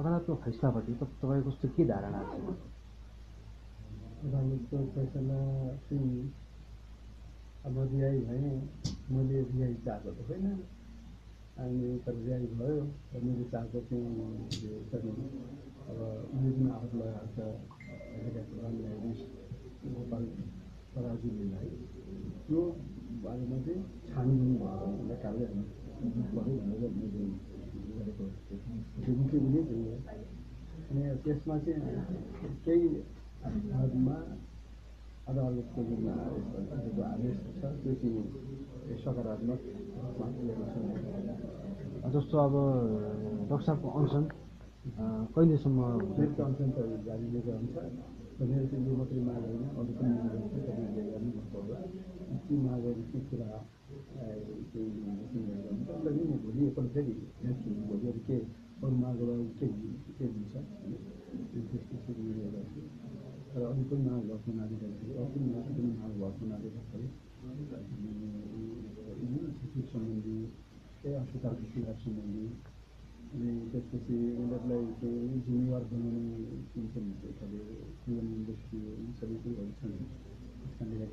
अदालतको फैसलाप्रति त तपाईँको कस्तो के धारणा छ। अदालतको फैसला चाहिँ अब रिहाई भएँ मैले रिहाई चाहेको त होइन अनि तर रिहाई भयो र मैले चाहेको चाहिँ अब उयोमा आरोप लगाएको छ प्रधान न्यायाधीश गोपाल पराजुलीलाई त्यो बारेमा चाहिँ छानबिन भएको कारणले त्यो मुख्य उनी त्यही हो अनि त्यसमा चाहिँ केही हदमा अदालतको जुन आदेश आदेश छ त्यो चाहिँ सकारात्मक रूपमा जस्तो अब डक्टर अनसन कहिलेसम्म अनसन त जारी हुन्छ र मेरो चाहिँ यो मात्रै माग होइन अरू पनि मागहरू छ तपाईँले गर्नुभएको होला ती मागहरू के कुरा नि म भोलि एकपल्ट फेरि हेर्छु भोलि अरू के मागहरू के के हुन्छ त्यसपछि उयो गर्छु तर अरू पनि माग भएको हुनाले गर्दाखेरि अरू पनि माग पनि माग भएको हुनाले गर्दाखेरि सम्बन्धी केही अस्पतालको सुधार सम्बन्धी अनि त्यसपछि उनीहरूलाई चाहिँ जिम्मेवार बनाउने जुन चाहिँ जीवन इन्डस्ट्री सबै कुरोहरू छन् त्यस कारणले